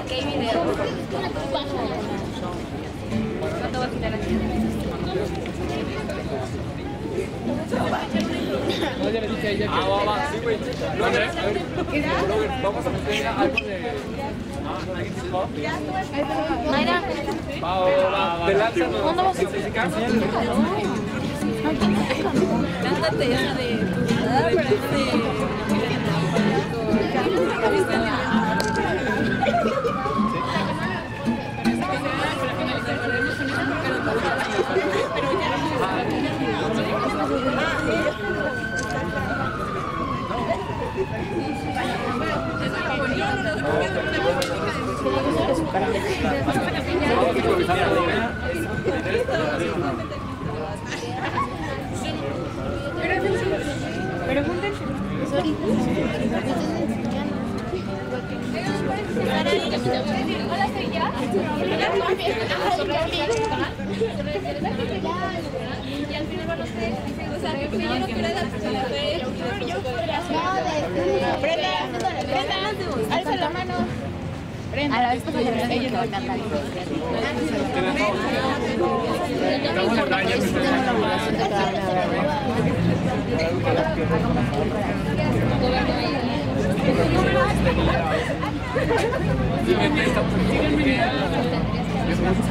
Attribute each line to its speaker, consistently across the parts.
Speaker 1: Ok, video. ¿Cuánto va a quitar aquí?
Speaker 2: Ah, va, va, sí, güey. Blogger, a ver, blogger, vamos a meter algo de... Ah, ¿alguien se va?
Speaker 1: Mayra,
Speaker 2: Va, va, va, te lanzas, ¿no?
Speaker 1: ¿Cuándo vas a-
Speaker 2: Sí, sí, sí, cántate.
Speaker 1: cántate esa de tu
Speaker 2: Vamos a improvisar algo.
Speaker 1: Hola, soy ya. Y al final van ustedes. O sea, que yo no quiero dar
Speaker 3: Alza la mano.
Speaker 1: A la vez que se ella no va a cantar.
Speaker 2: Sí, me entiendes, estamos aquí, porque-
Speaker 1: ¿Les parece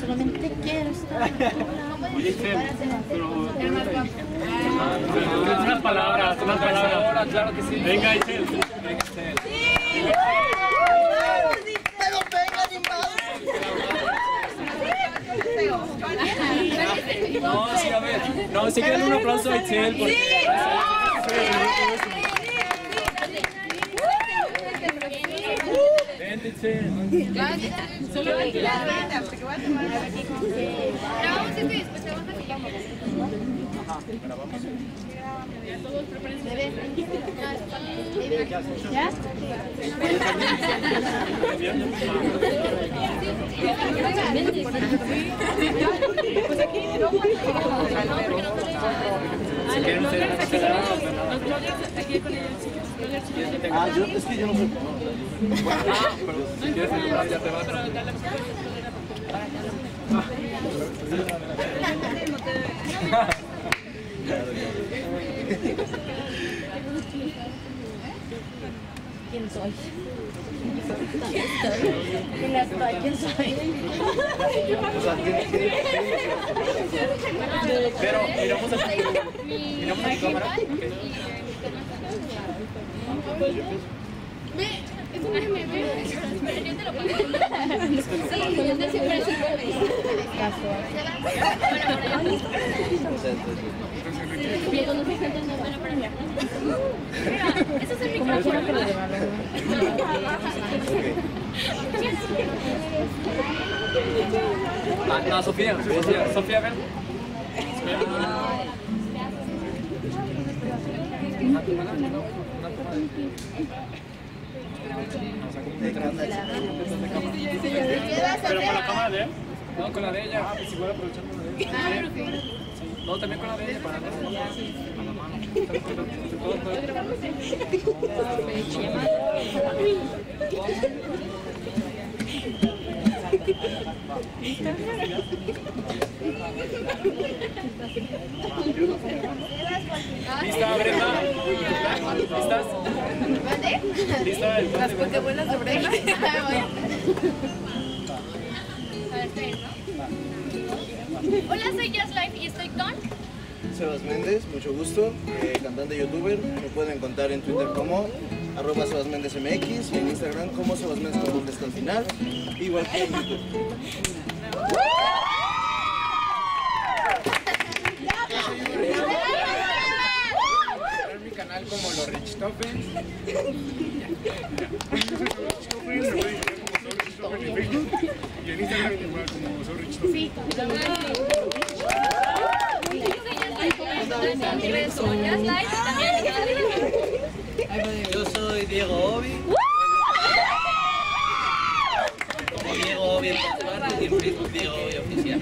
Speaker 3: Solamente quiero estar.
Speaker 4: Unas palabras, unas palabras.
Speaker 2: Claro que sí.
Speaker 4: Venga, Itzel.
Speaker 2: No, sí, a ver. No, si quieren un aplauso a Itzel. porque- Vente, Itzel.
Speaker 3: Solo la hasta que voy a tomar
Speaker 1: Grabamos esto y después te vamos a filmar.
Speaker 3: ¿Ya?
Speaker 2: Si quieren ser
Speaker 5: Ah, yo, es que yo no soy.
Speaker 2: Si quieres ya te vas.
Speaker 3: ¿Quién soy? ¿Quién estoy? ¿Quién soy?
Speaker 2: Pero miramos a cámara.
Speaker 1: Ve, es. Pero yo te lo pago. Eso es el micrófono.
Speaker 2: No, Sofía, Sofía, Sofía, ven.
Speaker 4: Pero con la cámara de.
Speaker 2: No, con la de ella. Ah, pues igual aprovechando la. No, también con la de ella para no. A la mano. ¿Lista, Brenda? ¿Listas? ¿Lista? El
Speaker 3: Las pokebuelas de Brenda.
Speaker 1: A ver, esperen, ¿no? Hola, soy Just Life y estoy con.
Speaker 5: Sebas Méndez, mucho gusto, eh, cantante youtuber. Me pueden encontrar en Twitter como arroba Sebas Méndez MX, y en Instagram como Sebas Méndez con hasta el final, igual que en YouTube.
Speaker 2: mi canal como los Rich
Speaker 4: Y en Instagram igual como soy Rich
Speaker 6: Diego Obi. Como Diego Obi en todas partes y en Facebook Diego Obi Oficial.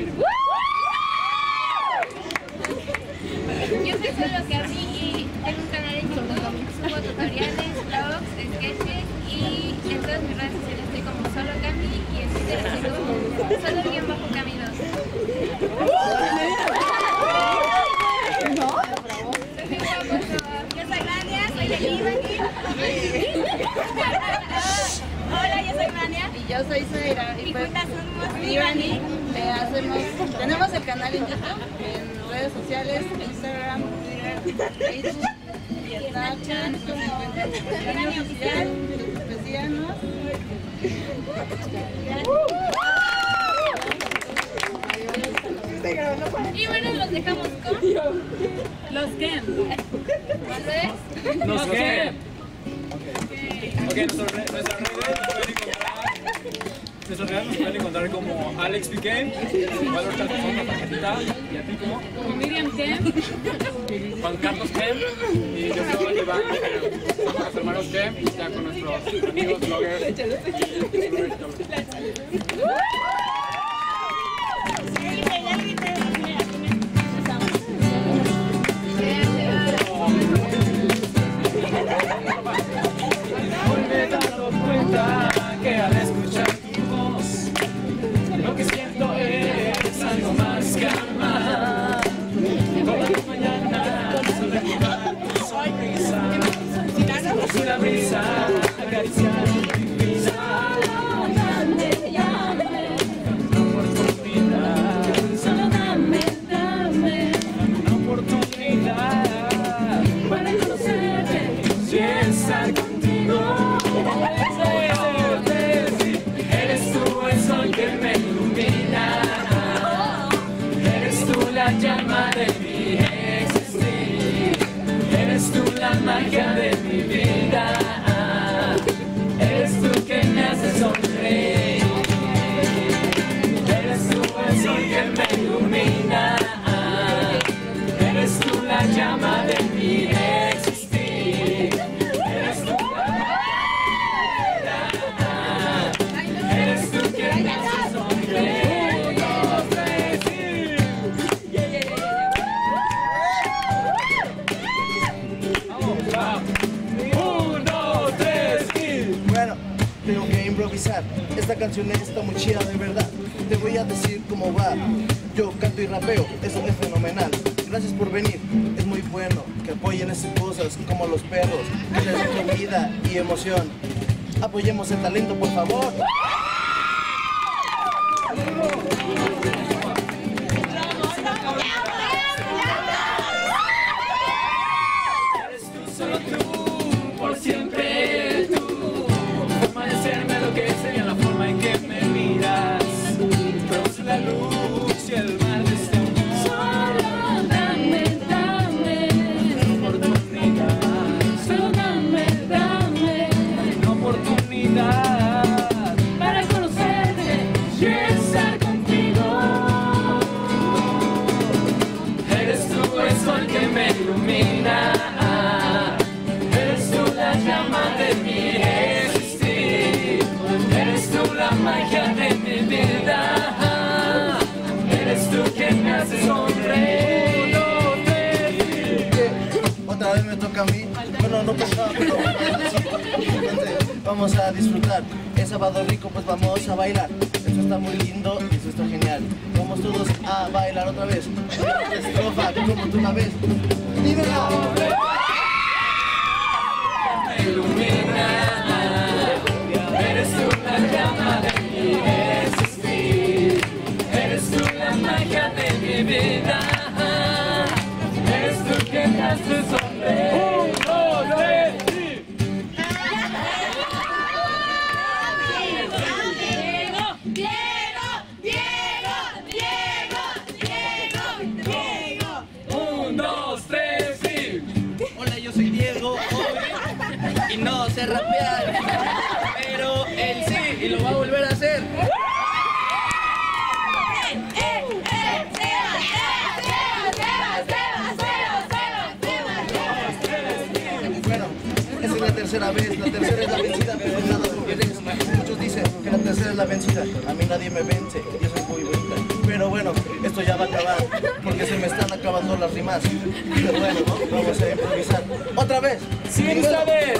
Speaker 7: Yo soy Solo Cami y tengo un canal en YouTube. Subo tutoriales, vlogs, sketches y en todas mis redes sociales estoy como Solo Cami y en Twitter estoy como Solo guion bajo Cami 2. Yo soy soy de. Hola, yo soy Vania.
Speaker 3: Y yo soy Zaira.
Speaker 7: Y
Speaker 3: pues,
Speaker 7: somos
Speaker 3: Ivani, le hacemos, tenemos el canal en YouTube, en redes sociales, Instagram, Twitter, Facebook y Snapchat como Ivani Oficial, pues síganos.
Speaker 7: Y bueno, los dejamos con
Speaker 3: Los.
Speaker 7: Andrés.
Speaker 4: ¿Nos qué? Ok, nuestras redes encontrar. Nuestras redes nos pueden encontrar como Alex Piqué, pongo una tarjetita, y a ti como
Speaker 3: Miriam Ken.
Speaker 4: Juan Carlos Kem, y yo soy Iván, somos los hermanos Kem, ya con nuestros amigos bloggers.
Speaker 5: Canción está de verdad. Te voy a decir cómo va. Yo canto y rapeo, eso es fenomenal. Gracias por venir, es muy bueno que apoyen esas cosas como los perros, que les den vida y emoción. Apoyemos el talento, por favor.
Speaker 4: Eres magia de mi vida. Eres tú quien me hace sonreír.
Speaker 5: Otra vez me toca a mí. Bueno, no pensaba, pero sí. Entonces, vamos a disfrutar. Es sábado rico, pues vamos a bailar. Eso está muy lindo, eso está genial. Vamos todos a bailar otra vez. Estrofa, como tú la ves. ¡Dímela!
Speaker 4: Vida. Eres tú que haces
Speaker 5: tercera vez, la tercera es la vencida, pero nada cambiaré. Muchos dicen que la tercera es la vencida, a mí nadie me vence, yo soy muy bonita. Pero bueno, esto ya va a acabar, porque se me están acabando las rimas. Pero bueno, vamos a improvisar. ¡Otra vez!
Speaker 4: ¡Sí, esta vez!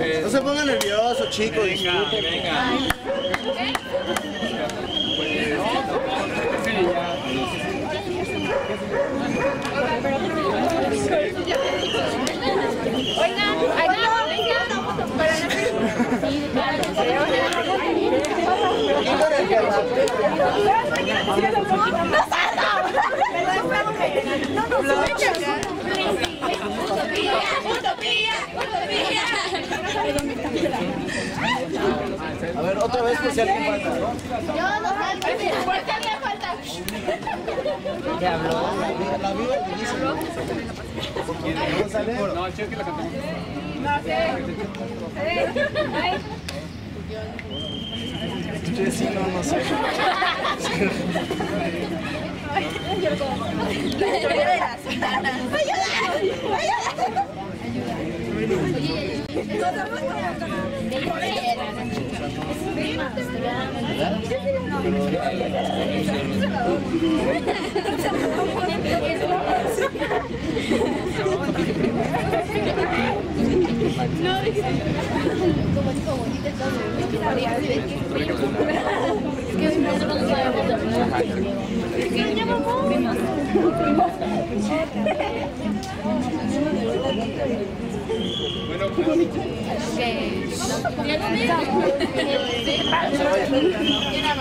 Speaker 4: No
Speaker 5: se pongan nerviosos, chicos.
Speaker 4: Venga, venga.
Speaker 7: Oigan, para ¡Utopía! ¡Utopía!
Speaker 5: A ver, otra vez por si alguien falta, ¿no?
Speaker 7: Yo no falta. ¿Por qué me falta?
Speaker 5: La inicio. ¿No sale?
Speaker 2: No, el chido que la cantamos.
Speaker 5: Sí, sí, no, no sé.
Speaker 2: No, no, no,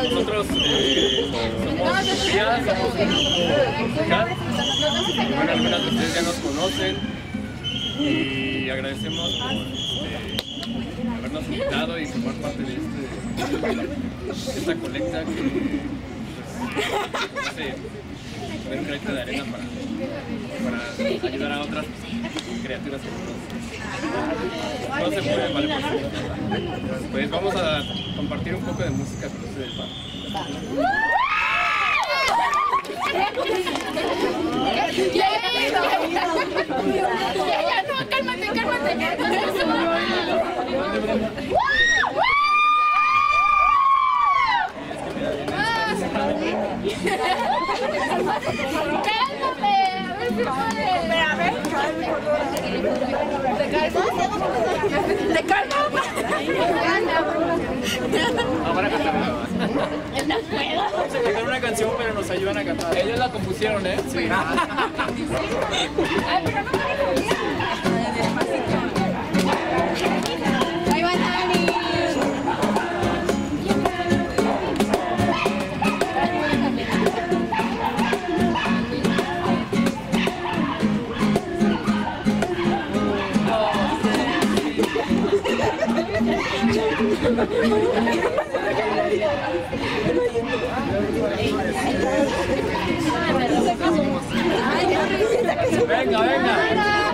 Speaker 2: nosotros ya. Bueno, de ustedes ya nos conocen. Y agradecemos por este, habernos invitado y formar parte de este, esta colecta que pues, hace poner un granito de arena para, para ayudar a otras criaturas que no, se mismas. Pues vamos a compartir un poco de música con ustedes.
Speaker 7: Ya, ¿Te calmas?
Speaker 2: Ahora cantamos.
Speaker 4: Vamos a cantar una canción, pero nos ayudan a cantar. Ellos la compusieron, ¿eh? Sí.
Speaker 7: Ahí
Speaker 2: Venga, venga.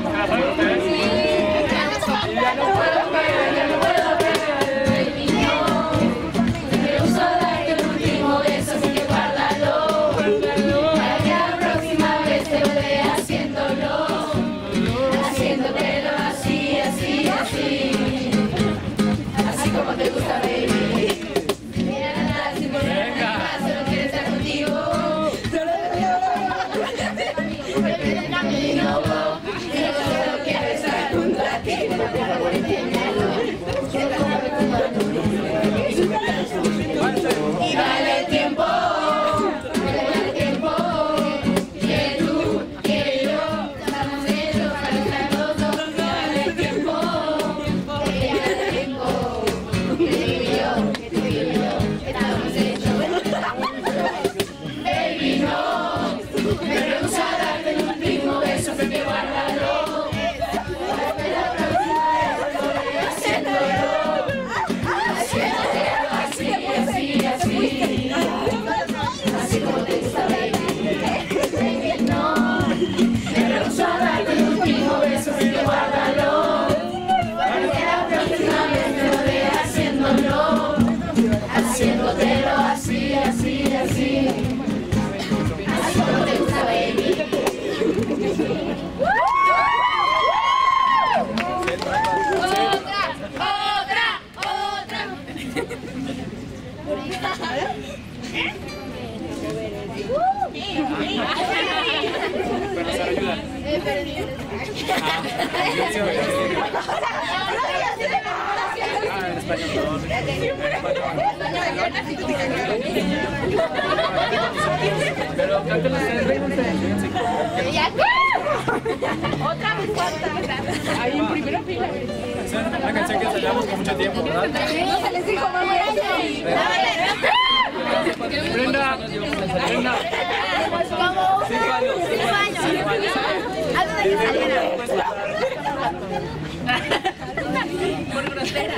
Speaker 2: Pero
Speaker 7: cántelo.
Speaker 8: Ahí en primera fila.
Speaker 2: La canción que con mucho tiempo, ¿verdad?
Speaker 7: No se les dijo, mamá.
Speaker 2: Brenda, Brenda.
Speaker 7: Por grosera.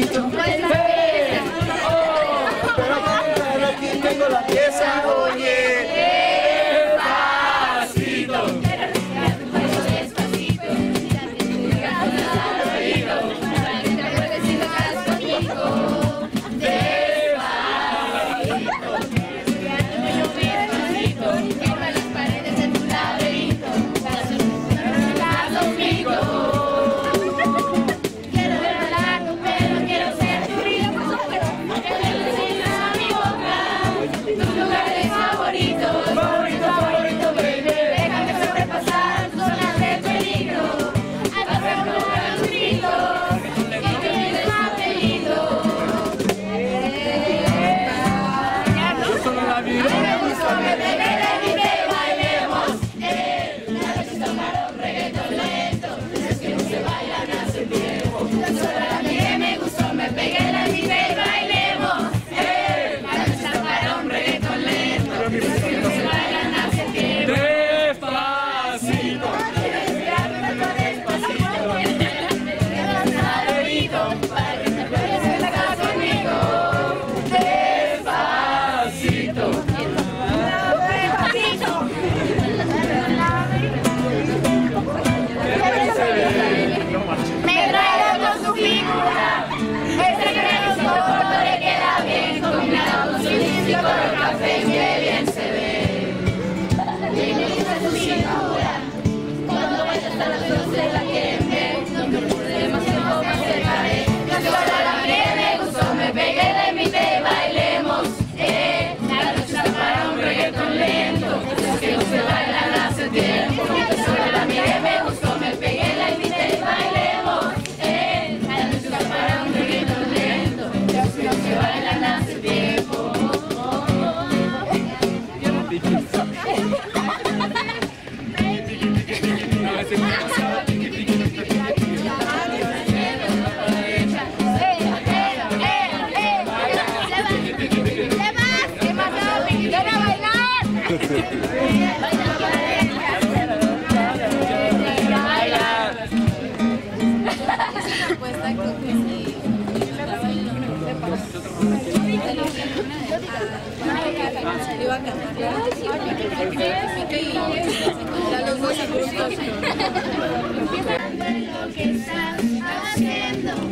Speaker 9: Espírito. Lo que haciendo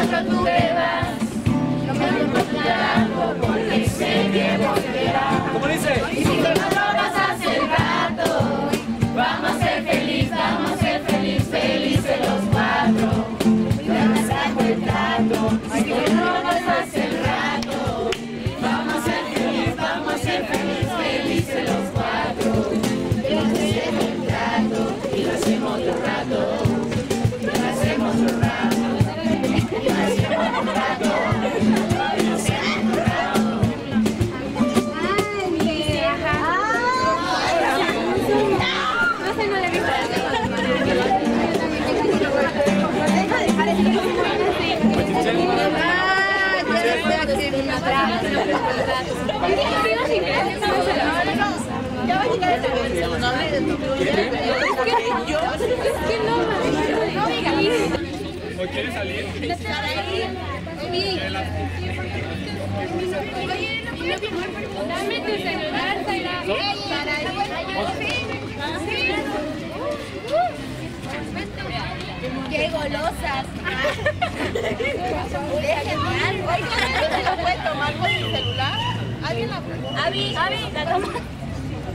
Speaker 9: nosotros tú te vas, no me.
Speaker 5: no
Speaker 7: hable de tu no, no Dame tu celular, Sara. ¡Qué golosas!
Speaker 3: Se la
Speaker 7: la toma.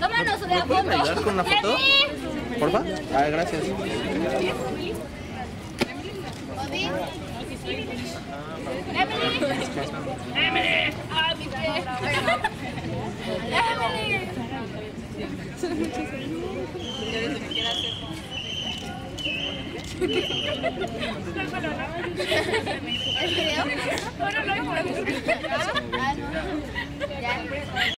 Speaker 7: Tómanos una foto.
Speaker 5: ¿Me con una foto? Porfa. A ver, gracias.
Speaker 7: Emily. ¡Ah, mi pie! Emily. ¿El